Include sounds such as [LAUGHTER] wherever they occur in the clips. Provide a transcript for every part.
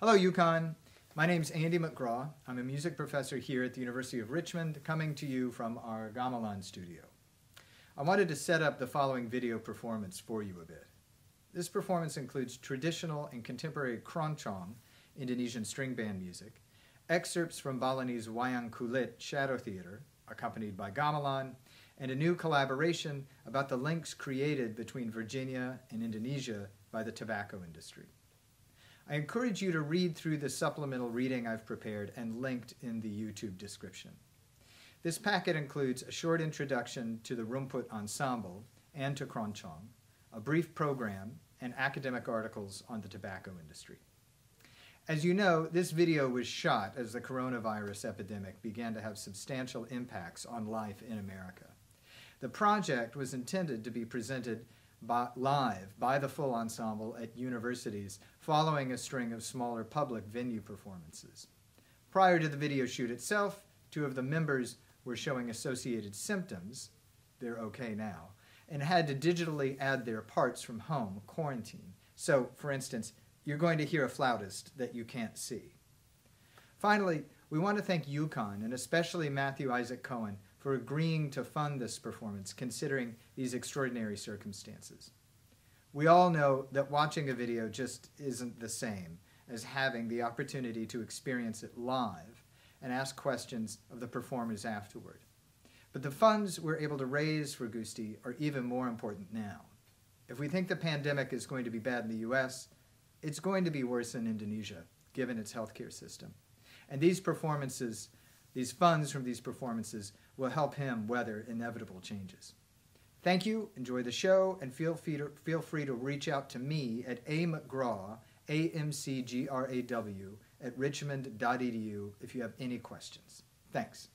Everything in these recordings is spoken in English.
Hello, UConn. My name's Andy McGraw. I'm a music professor here at the University of Richmond, coming to you from our Gamelan studio. I wanted to set up the following video performance for you a bit. This performance includes traditional and contemporary keroncong, Indonesian string band music, excerpts from Balinese Wayang Kulit Shadow Theater, accompanied by gamelan, and a new collaboration about the links created between Virginia and Indonesia by the tobacco industry. I encourage you to read through the supplemental reading I've prepared and linked in the YouTube description. This packet includes a short introduction to the Rumput Ensemble and to Keroncong, a brief program, and academic articles on the tobacco industry. As you know, this video was shot as the coronavirus epidemic began to have substantial impacts on life in America. The project was intended to be presented by, live by the full ensemble at universities following a string of smaller public venue performances. Prior to the video shoot itself, two of the members were showing associated symptoms, they're okay now, and had to digitally add their parts from home, quarantine. So, for instance, you're going to hear a flautist that you can't see. Finally, we want to thank UConn and especially Matthew Isaac Cohen for agreeing to fund this performance considering these extraordinary circumstances. We all know that watching a video just isn't the same as having the opportunity to experience it live and ask questions of the performers afterward. But the funds we're able to raise for Gusti are even more important now. If we think the pandemic is going to be bad in the US, it's going to be worse in Indonesia, given its healthcare system. And these performances, these funds from these performances, will help him weather inevitable changes. Thank you, enjoy the show, and feel free to, feel free to reach out to me at A McGraw, A M C G R A W, at richmond.edu if you have any questions. Thanks.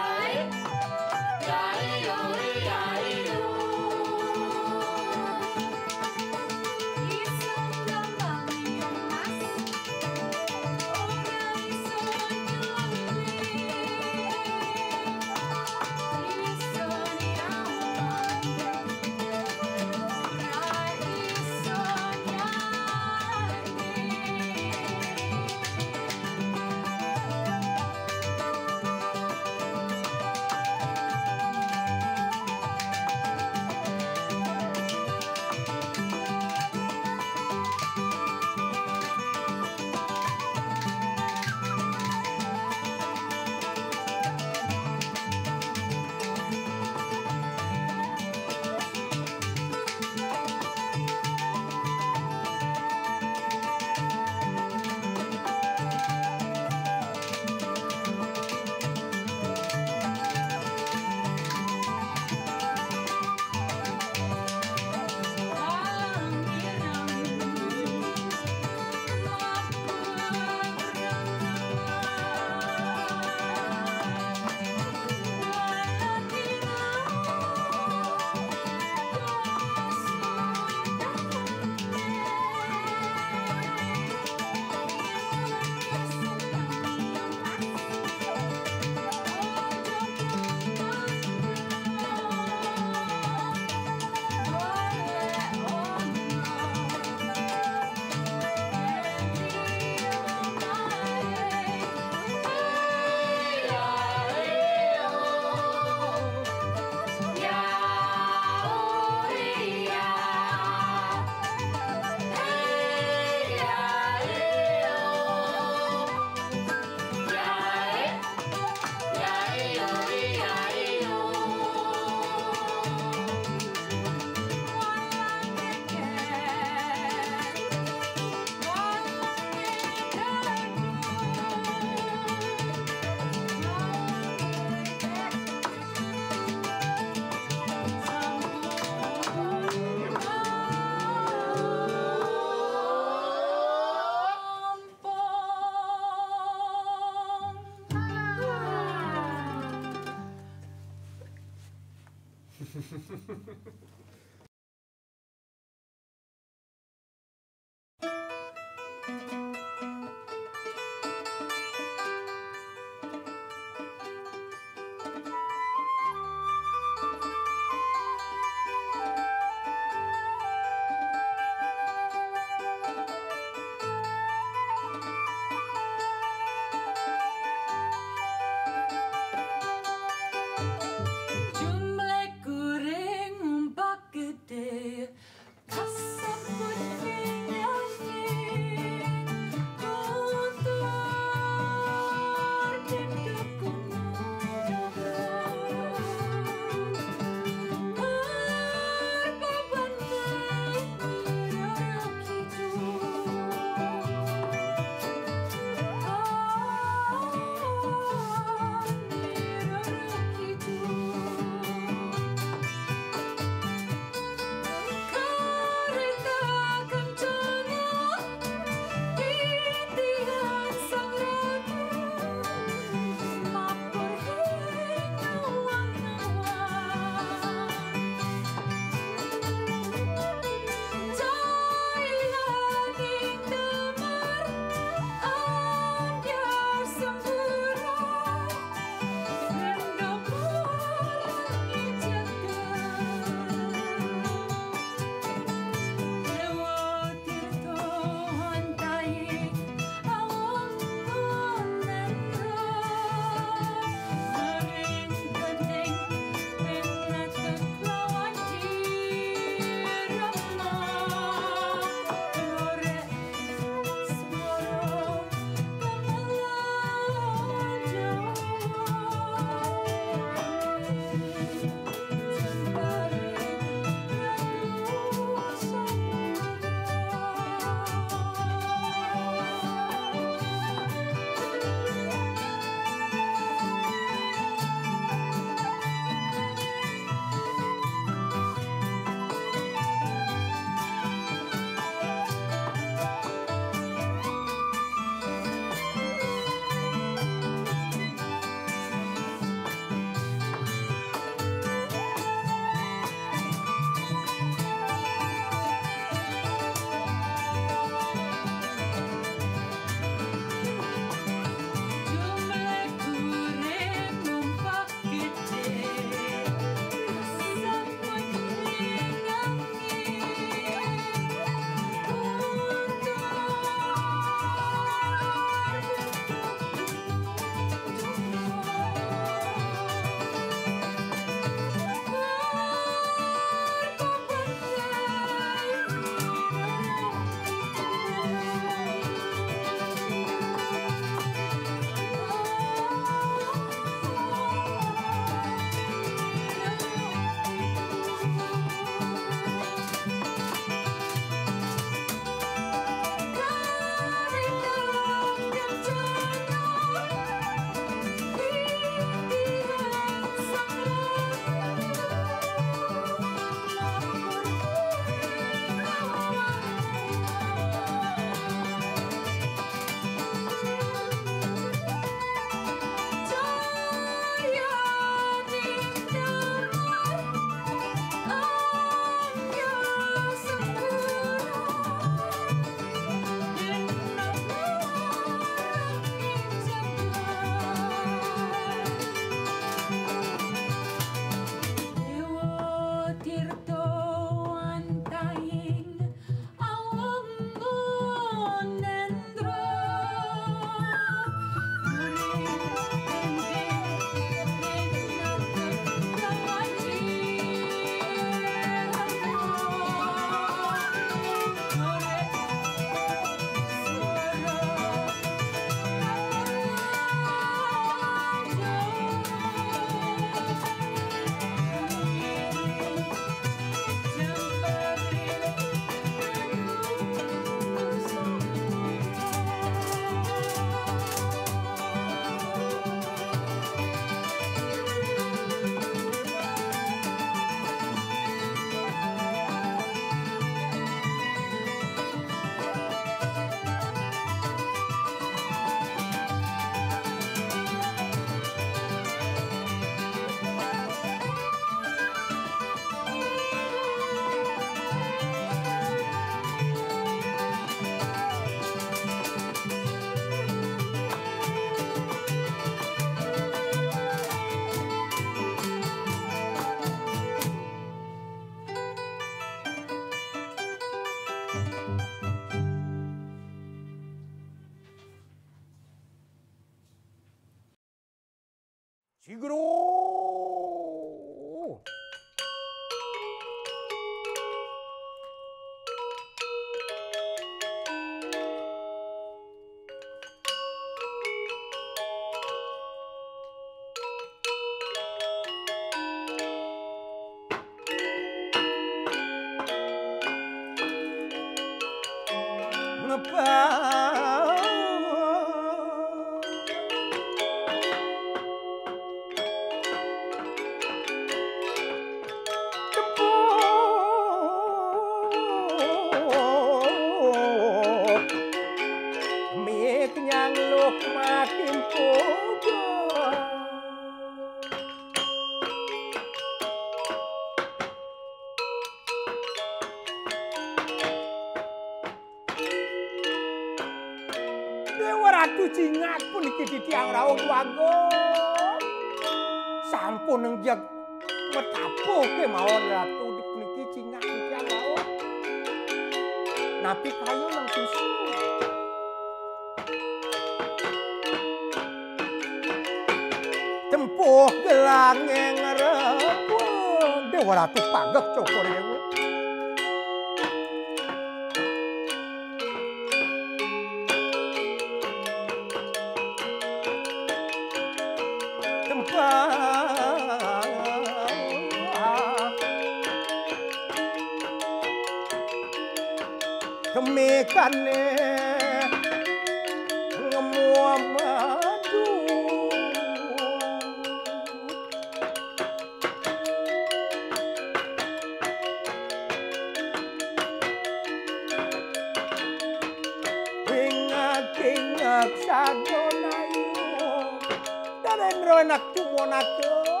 tumonako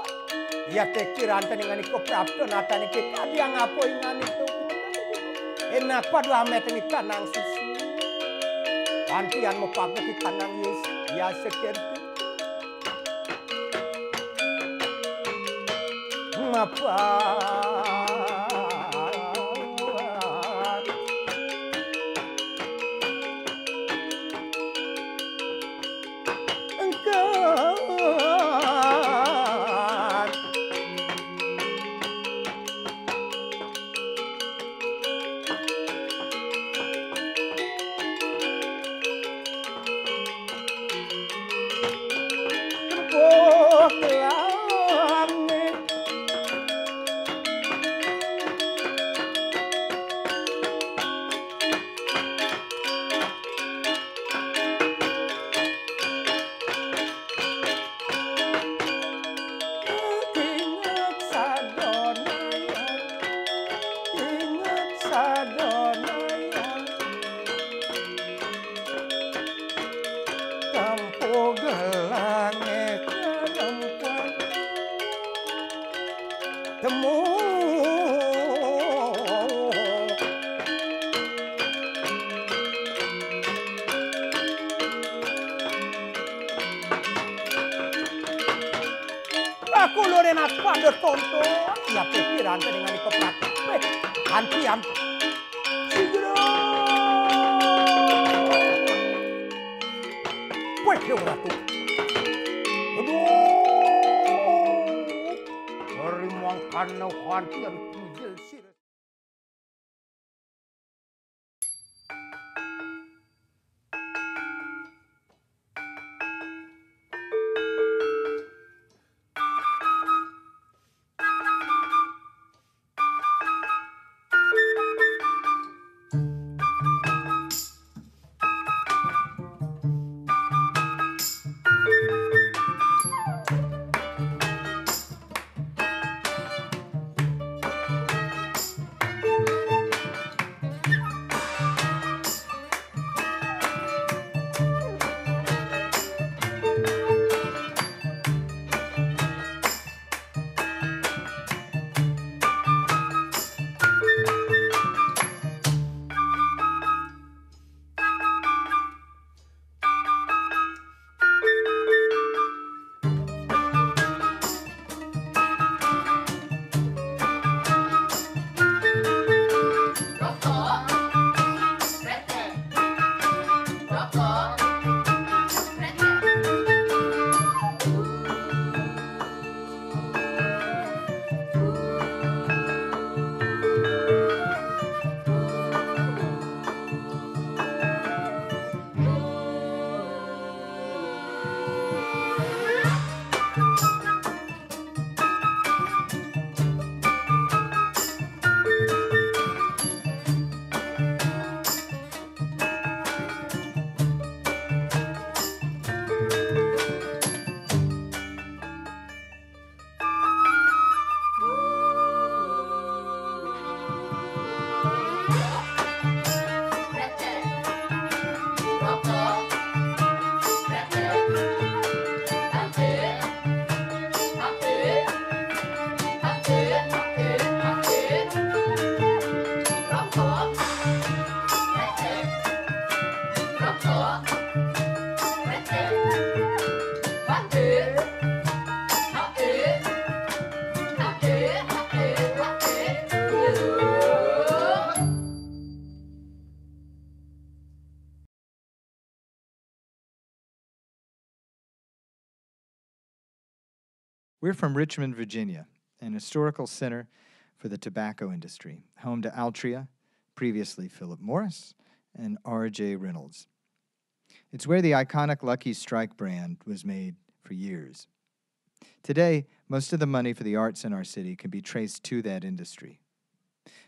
ya pikiran tenengani ko prapto natani ke kadi ang apo ingani ko enak padu ame teni kanang susu antian mau pagu di kanang yes ya seker mapa We're from Richmond, Virginia, an historical center for the tobacco industry, home to Altria, previously Philip Morris, and R.J. Reynolds. It's where the iconic Lucky Strike brand was made for years. Today, most of the money for the arts in our city can be traced to that industry.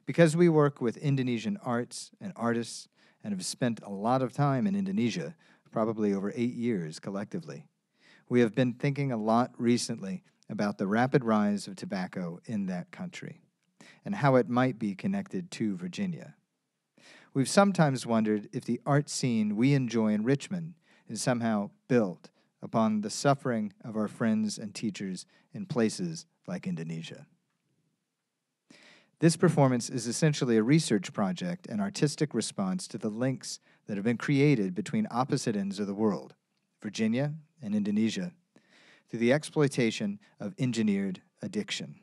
Because we work with Indonesian arts and artists and have spent a lot of time in Indonesia, probably over eight years collectively, we have been thinking a lot recently about the rapid rise of tobacco in that country and how it might be connected to Virginia. We've sometimes wondered if the art scene we enjoy in Richmond is somehow built upon the suffering of our friends and teachers in places like Indonesia. This performance is essentially a research project and artistic response to the links that have been created between opposite ends of the world, Virginia and Indonesia, through the exploitation of engineered addiction.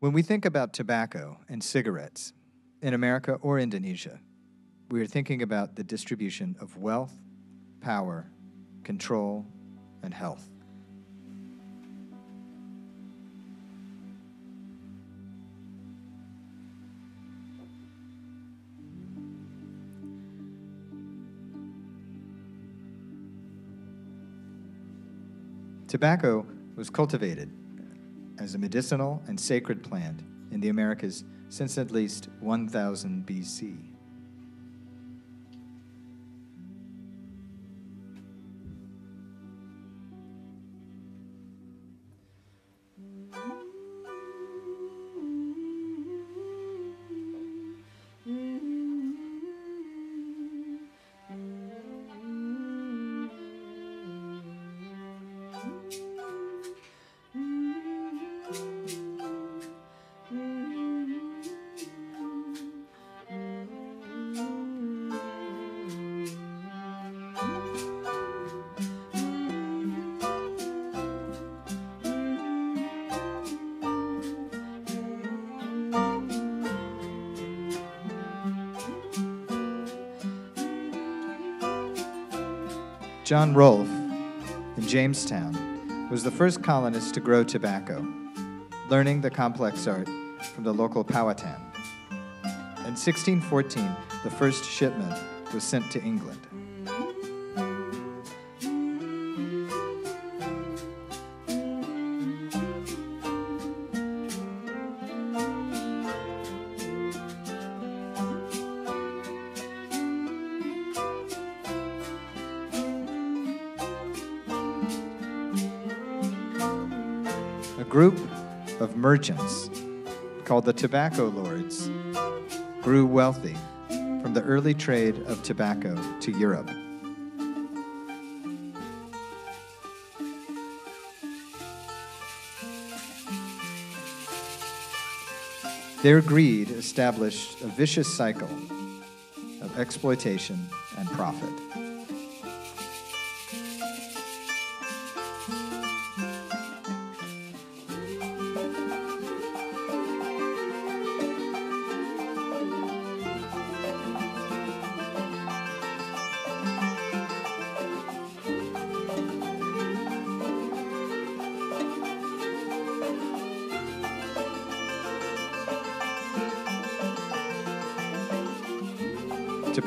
When we think about tobacco and cigarettes in America or Indonesia, we are thinking about the distribution of wealth, power, control, and health. Tobacco was cultivated as a medicinal and sacred plant in the Americas since at least 1000 BC. John Rolfe in Jamestown was the first colonist to grow tobacco, learning the complex art from the local Powhatan. In 1614, the first shipment was sent to England. Merchants called the Tobacco Lords grew wealthy from the early trade of tobacco to Europe. Their greed established a vicious cycle of exploitation and profit.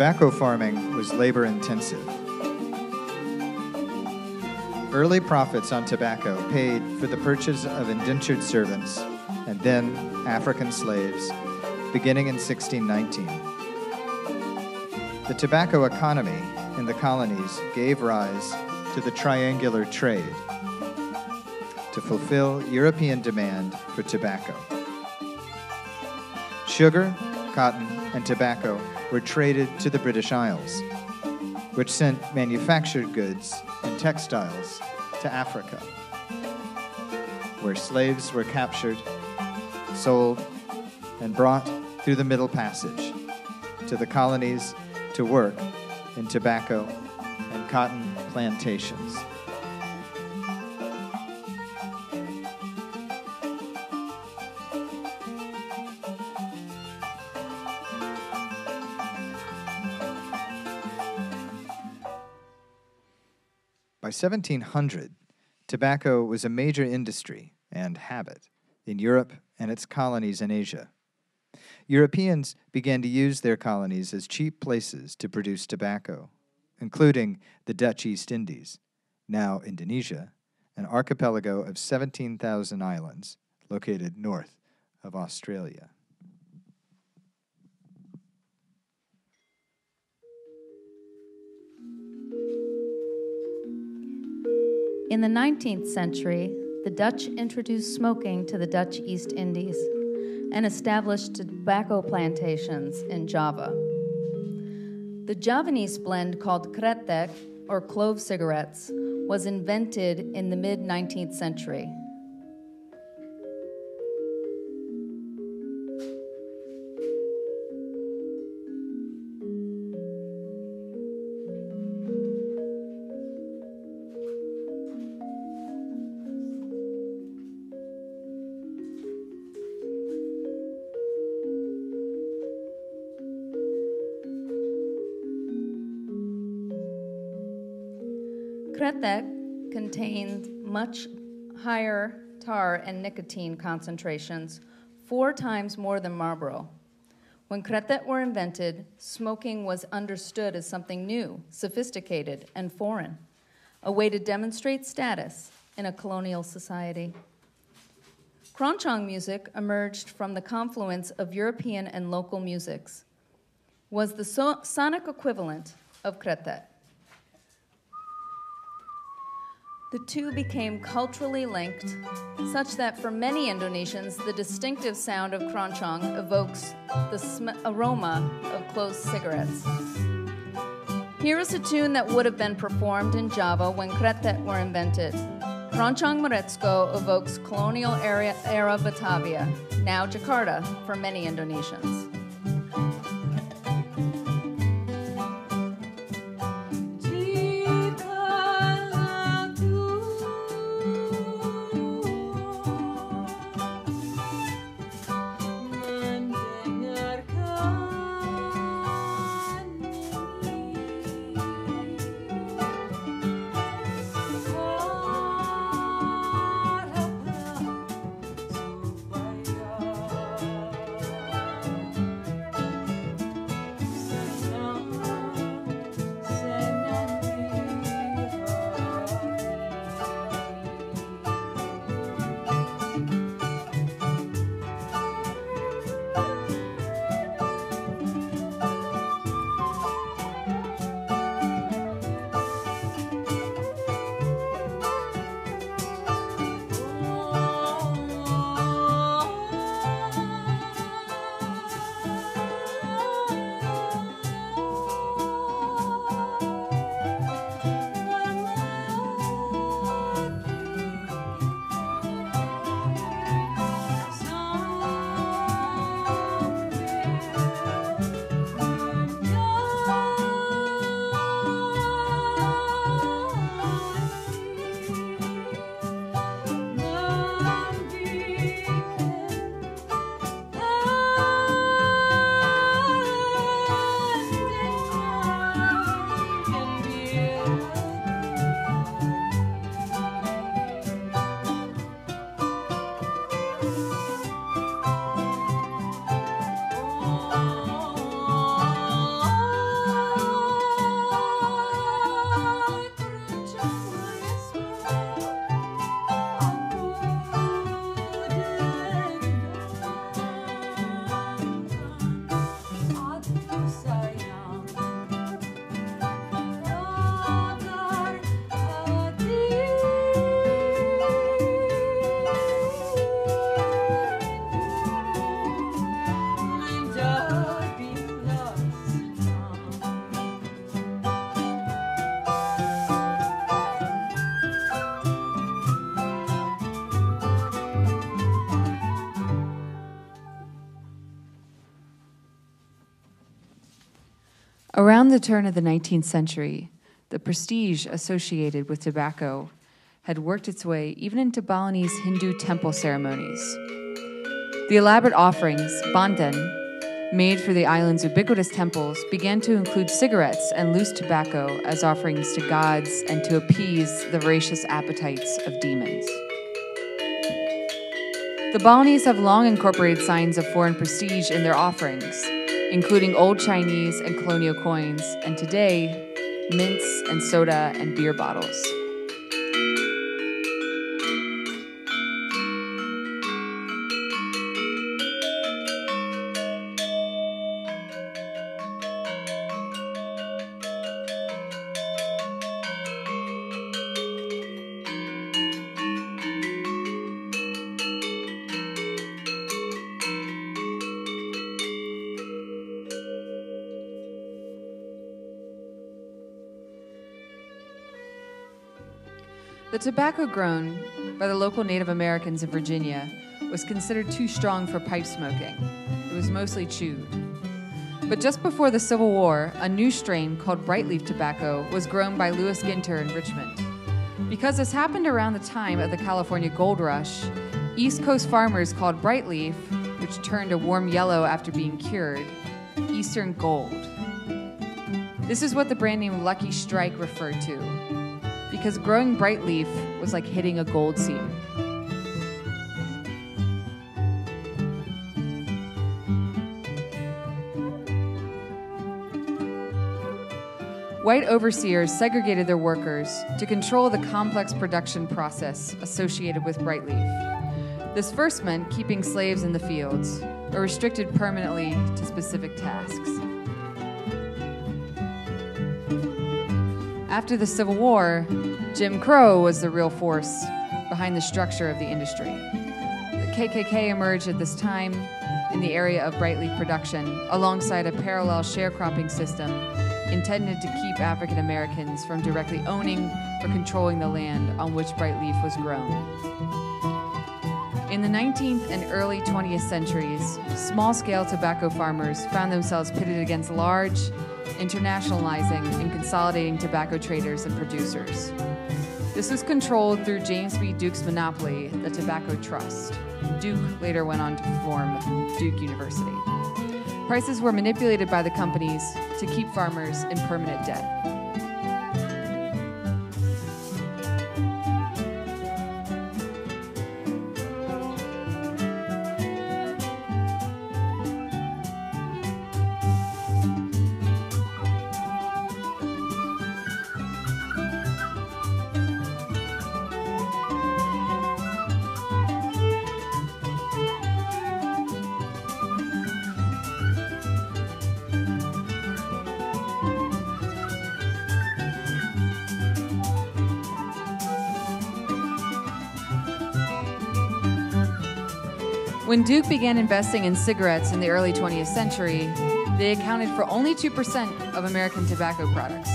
Tobacco farming was labor intensive. Early profits on tobacco paid for the purchase of indentured servants and then African slaves, beginning in 1619. The tobacco economy in the colonies gave rise to the triangular trade to fulfill European demand for tobacco. Sugar, cotton, and tobacco were traded to the British Isles, which sent manufactured goods and textiles to Africa, where slaves were captured, sold, and brought through the Middle Passage to the colonies to work in tobacco and cotton plantations. 1700, tobacco was a major industry and habit in Europe and its colonies in Asia. Europeans began to use their colonies as cheap places to produce tobacco, including the Dutch East Indies, now Indonesia, an archipelago of 17,000 islands located north of Australia. In the 19th century, the Dutch introduced smoking to the Dutch East Indies and established tobacco plantations in Java. The Javanese blend called kretek, or clove cigarettes, was invented in the mid 19th century. Kretek contained much higher tar and nicotine concentrations, four times more than Marlboro. When kretek were invented, smoking was understood as something new, sophisticated, and foreign, a way to demonstrate status in a colonial society. Keroncong music emerged from the confluence of European and local musics, was the so- sonic equivalent of kretek. The two became culturally linked, such that for many Indonesians, the distinctive sound of keroncong evokes the aroma of clove cigarettes. Here is a tune that would have been performed in Java when kretek were invented. Keroncong Moritsko evokes colonial era, era Batavia, now Jakarta, for many Indonesians. Around the turn of the 19th century, the prestige associated with tobacco had worked its way even into Balinese Hindu temple ceremonies. The elaborate offerings, banten, made for the island's ubiquitous temples, began to include cigarettes and loose tobacco as offerings to gods and to appease the voracious appetites of demons. The Balinese have long incorporated signs of foreign prestige in their offerings, including old Chinese and colonial coins, and today, mints and soda and beer bottles. Tobacco grown by the local Native Americans in Virginia was considered too strong for pipe smoking. It was mostly chewed. But just before the Civil War, a new strain called brightleaf tobacco was grown by Lewis Ginter in Richmond. Because this happened around the time of the California gold rush, East Coast farmers called brightleaf, which turned a warm yellow after being cured, Eastern gold. This is what the brand name Lucky Strike referred to because growing bright leaf was like hitting a gold seam. White overseers segregated their workers to control the complex production process associated with Brightleaf. This first meant keeping slaves in the fields or restricted permanently to specific tasks. After the Civil War, Jim Crow was the real force behind the structure of the industry. The KKK emerged at this time in the area of brightleaf production alongside a parallel sharecropping system intended to keep African Americans from directly owning or controlling the land on which brightleaf was grown. In the 19th and early 20th centuries, small scale tobacco farmers found themselves pitted against large, internationalizing and consolidating tobacco traders and producers. This was controlled through James B. Duke's monopoly, the Tobacco Trust. Duke later went on to form Duke University. Prices were manipulated by the companies to keep farmers in permanent debt. When Duke began investing in cigarettes in the early 20th century, they accounted for only 2% of American tobacco products.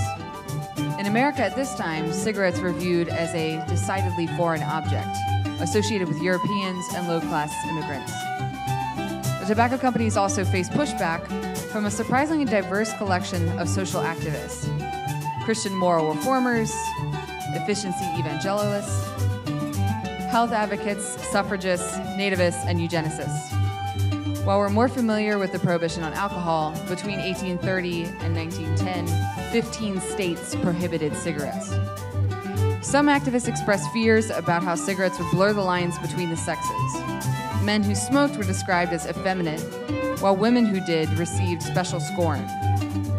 In America at this time, cigarettes were viewed as a decidedly foreign object, associated with Europeans and low class immigrants. The tobacco companies also faced pushback from a surprisingly diverse collection of social activists Christian moral reformers, efficiency evangelists, health advocates, suffragists, nativists, and eugenicists. While we're more familiar with the prohibition on alcohol, between 1830 and 1910, 15 states prohibited cigarettes. Some activists expressed fears about how cigarettes would blur the lines between the sexes. Men who smoked were described as effeminate, while women who did received special scorn.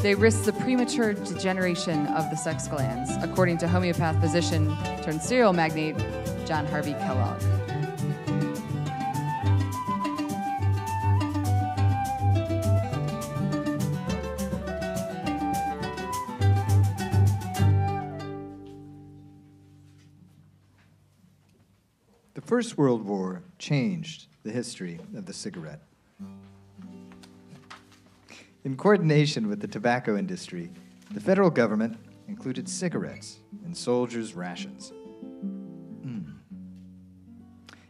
They risked the premature degeneration of the sex glands, according to homeopath physician turned cereal magnate John Harvey Kellogg. The First World War changed the history of the cigarette. In coordination with the tobacco industry, the federal government included cigarettes in soldiers' rations.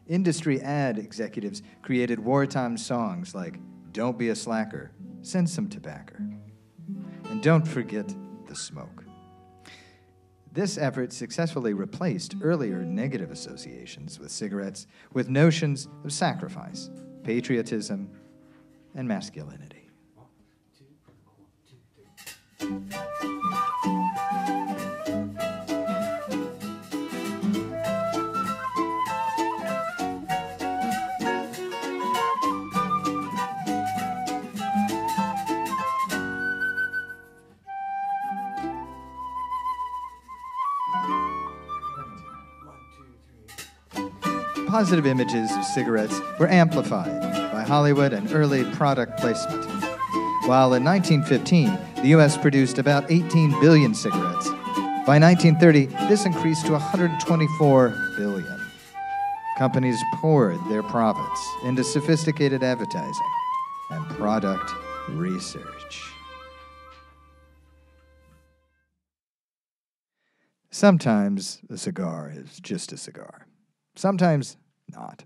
Industry ad executives created wartime songs like Don't Be a Slacker, Send Some Tobacco, and Don't Forget the Smoke. This effort successfully replaced earlier negative associations with cigarettes with notions of sacrifice, patriotism, and masculinity. Positive images of cigarettes were amplified by Hollywood and early product placement. While in 1915, the U.S. produced about 18 billion cigarettes, by 1930, this increased to 124 billion. Companies poured their profits into sophisticated advertising and product research. Sometimes a cigar is just a cigar, sometimes not.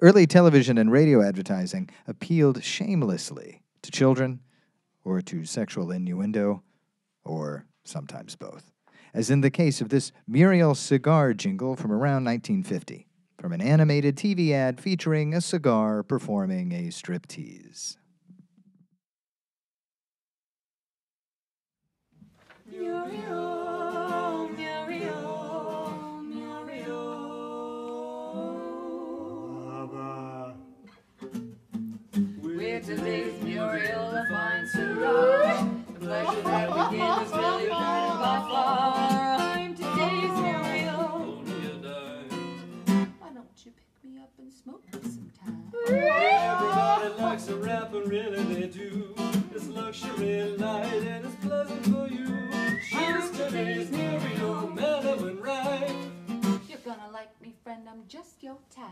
Early television and radio advertising appealed shamelessly to children or to sexual innuendo or sometimes both, as in the case of this Muriel cigar jingle from around 1950 from an animated TV ad featuring a cigar performing a striptease. We're today's Muriel, a fine cigar. The pleasure that we give is really burning by far. I'm today's Muriel. Why don't you pick me up and smoke me sometime? Everybody likes a rapper, really they do. It's luxury light and it's pleasant for you. She's today's Muriel, mellow and right. You're gonna like me, friend, I'm just your type.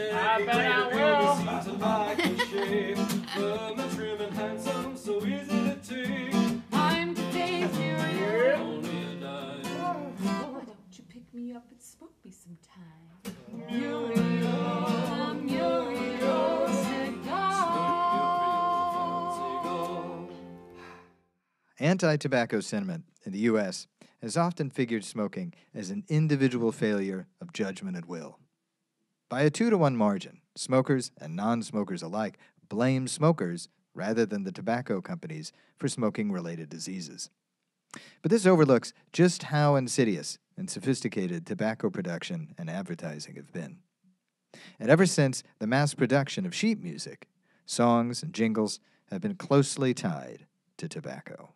I bet I will. Seems to shave. Firm and trim and handsome, so easy to take. I'm today's Muriel. Only a dime. Why don't you pick me up and smoke me sometime? Muriel, Muriel cigar. Anti tobacco sentiment in the U.S. has often figured smoking as an individual failure of judgment at will. By a two to one margin, smokers and non smokers alike blame smokers rather than the tobacco companies for smoking related diseases. But this overlooks just how insidious and sophisticated tobacco production and advertising have been. And ever since the mass production of sheet music, songs and jingles have been closely tied to tobacco.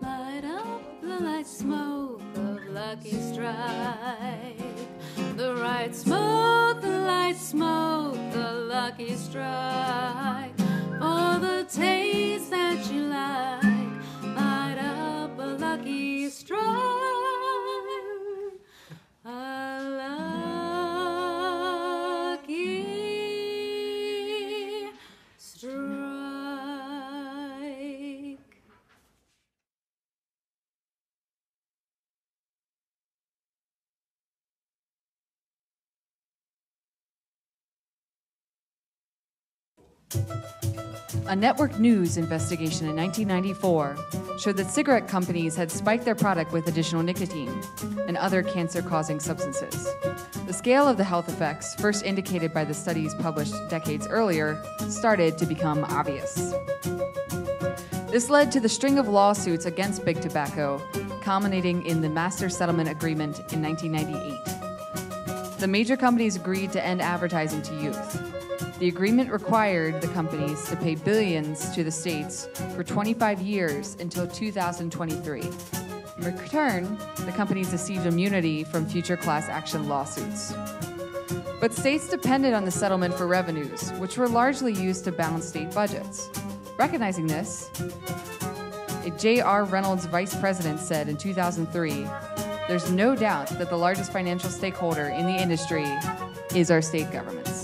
Light up the light smoke of Lucky Strike. The right smoke, the light smoke, the Lucky Strike. For the taste that you like, light up a Lucky Strike. A network news investigation in 1994 showed that cigarette companies had spiked their product with additional nicotine and other cancer causing substances. The scale of the health effects, first indicated by the studies published decades earlier, started to become obvious. This led to the string of lawsuits against Big Tobacco, culminating in the Master Settlement Agreement in 1998. The major companies agreed to end advertising to youth. The agreement required the companies to pay billions to the states for 25 years until 2023. In return, the companies received immunity from future class action lawsuits. But states depended on the settlement for revenues, which were largely used to balance state budgets. Recognizing this, a J.R. Reynolds vice president said in 2003 there's no doubt that the largest financial stakeholder in the industry is our state governments.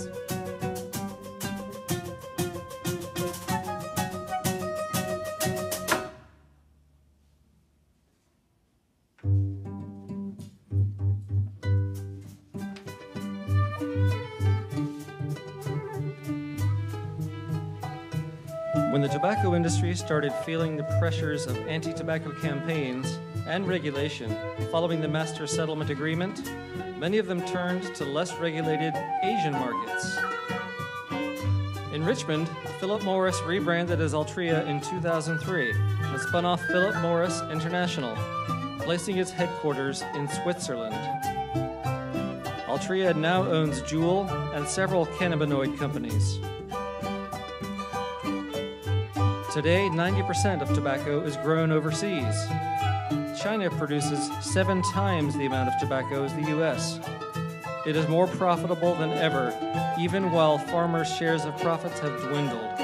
Industry started feeling the pressures of anti tobacco campaigns and regulation following the Master Settlement Agreement, many of them turned to less regulated Asian markets. In Richmond, Philip Morris rebranded as Altria in 2003 and spun off Philip Morris International, placing its headquarters in Switzerland. Altria now owns Juul and several cannabinoid companies. Today, 90% of tobacco is grown overseas. China produces seven times the amount of tobacco as the US. It is more profitable than ever, even while farmers' shares of profits have dwindled.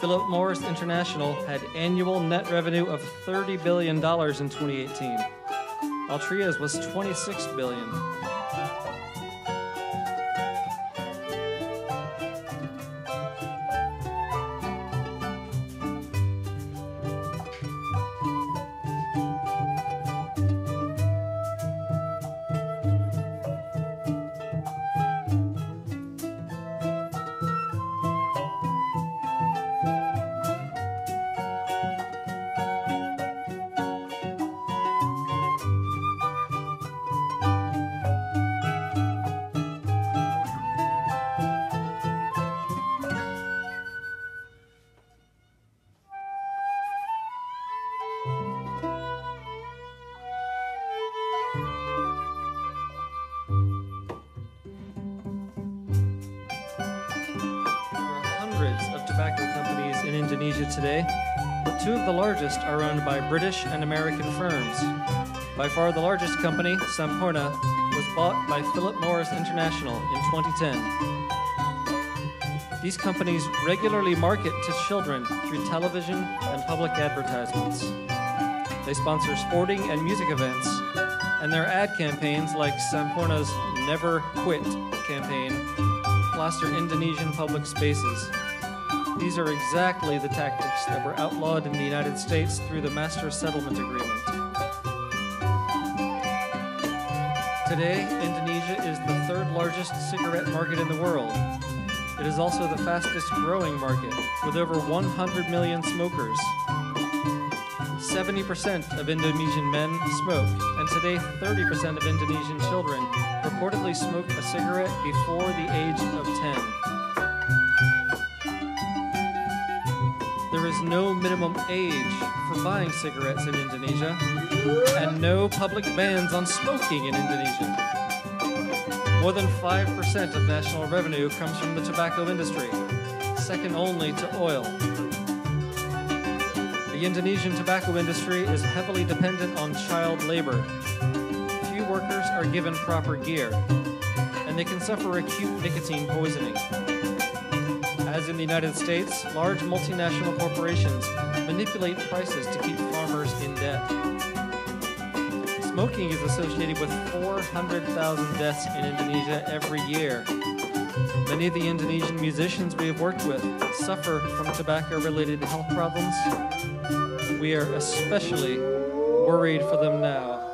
Philip Morris International had annual net revenue of $30 billion in 2018. Altria's was 26 billion. Largest are owned by British and American firms. By far the largest company, Sampoerna, was bought by Philip Morris International in 2010. These companies regularly market to children through television and public advertisements. They sponsor sporting and music events, and their ad campaigns, like Sampoerna's Never Quit campaign, plaster Indonesian public spaces. These are exactly the tactics that were outlawed in the United States through the Master Settlement Agreement. Today, Indonesia is the third largest cigarette market in the world. It is also the fastest growing market, with over 100 million smokers. 70% of Indonesian men smoke, and today 30% of Indonesian children reportedly smoke a cigarette before the age of 10. No minimum age for buying cigarettes in Indonesia, and no public bans on smoking in Indonesia. More than 5% of national revenue comes from the tobacco industry, second only to oil. The Indonesian tobacco industry is heavily dependent on child labor. Few workers are given proper gear, and they can suffer acute nicotine poisoning. In the United States, large multinational corporations manipulate prices to keep farmers in debt. Smoking is associated with 400,000 deaths in Indonesia every year. Many of the Indonesian musicians we have worked with suffer from tobacco related health problems. We are especially worried for them now,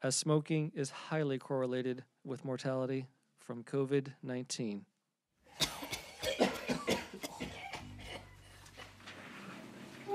as smoking is highly correlated with mortality from COVID 19.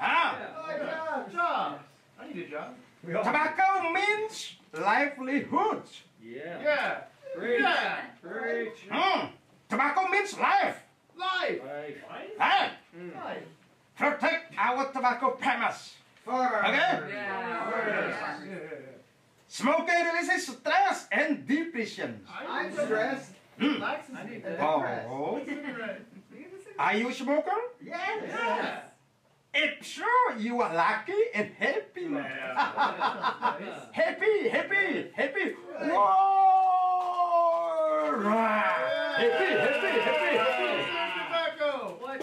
Ah, Yeah, jobs. I need a job. tobacco means livelihoods. Yeah. Yeah. Great. Yeah. Great. Hmm. Tobacco means life. Life. Hey, Life. Life. protect our tobacco premise. Okay? Yeah. Forward. Yeah. Smoking releases stress and depression. I'm stressed. Relax. I need that. Oh. Are you a smoker? Yeah. If so, you are lucky and happy. [LAUGHS] happy, happy, happy. Whoa! Right. Happy, happy, happy, happy. Tobacco. What?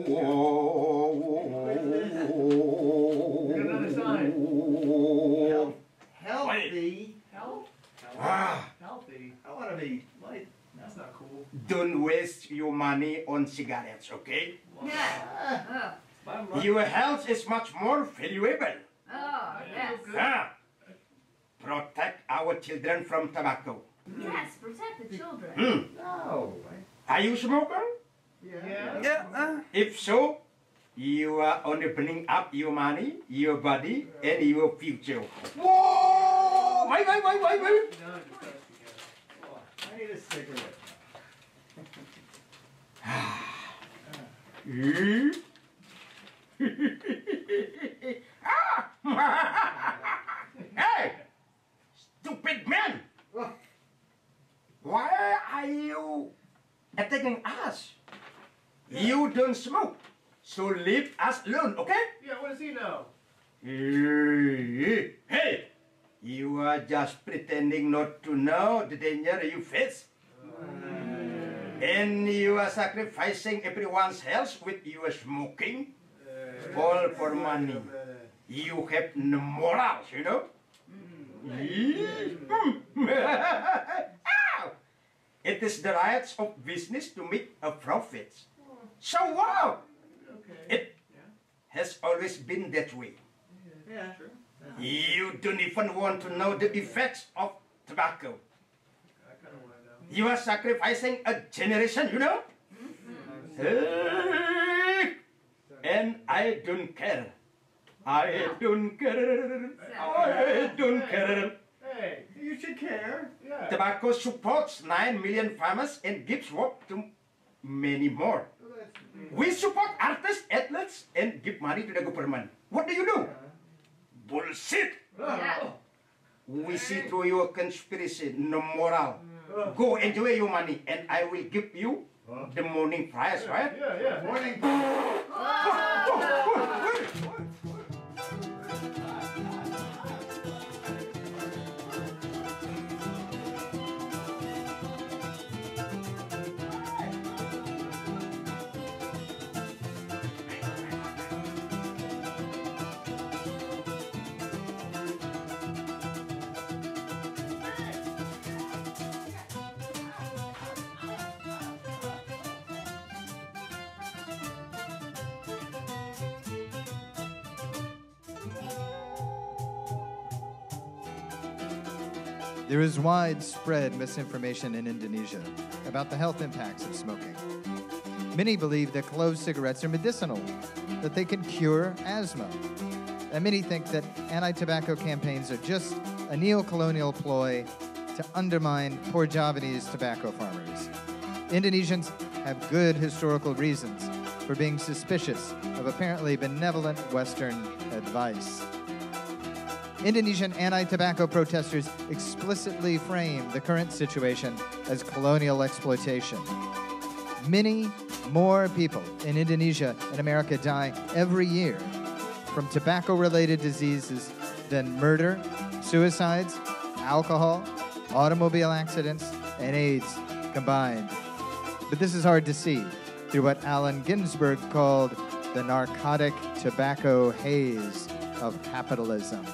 another [LAUGHS] don't waste your money on cigarettes, okay? Yeah. My. Your health is much more valuable. Oh, yes. Ah. Protect our children from tobacco. Yes, protect the children. Hmm. No. Are you a smoker? Yeah. Yeah. If so, You are only burning up your money, your body, and your future. Whoa! Wait, wait, wait, wait, wait. I need a cigarette. [LAUGHS] hey! Stupid man! Why are you attacking us? You don't smoke, so leave us alone, okay? Yeah, what does he know? [LAUGHS] Hey! You are just pretending not to know the danger you face. Oh. And you are sacrificing everyone's health with your smoking, uh, all for money. You have no morals, you know? Mm. [LAUGHS] Ow! it is the rights of business to make a profit. So what? Okay. It has always been that way. Yeah, true. You don't even want to know the effects of tobacco. I kind of want to know. You are sacrificing a generation, you know? Eh, And I don't care. I don't care. I don't care. Hey, You should care. yeah. Tobacco supports 9 million farmers and gives work to many more. We support artists, athletes, and give money to the government. What do you do? Bullshit! We see through your conspiracy, no moral. Go enjoy your money, and I will give you the morning prize, right? Yeah, yeah. Morning. [LAUGHS] There is widespread misinformation in Indonesia about the health impacts of smoking. Many believe that clove cigarettes are medicinal, that they can cure asthma. And many think that anti tobacco campaigns are just a neo colonial ploy to undermine poor Javanese tobacco farmers. Indonesians have good historical reasons for being suspicious of apparently benevolent Western advice. Indonesian anti tobacco protesters explicitly frame the current situation as colonial exploitation. Many more people in Indonesia and America die every year from tobacco related diseases than murder, suicides, alcohol, automobile accidents, and AIDS combined. But this is hard to see through what Allen Ginsberg called the narcotic tobacco haze of capitalism.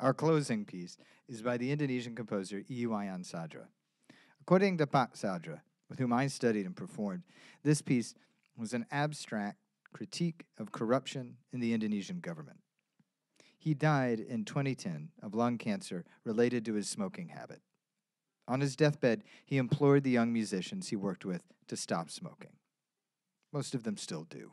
Our closing piece is by the Indonesian composer I Wayan Sadra. According to Pak Sadra, with whom I studied and performed, this piece was an abstract critique of corruption in the Indonesian government. He died in 2010 of lung cancer related to his smoking habit. On his deathbed, he implored the young musicians he worked with to stop smoking. Most of them still do.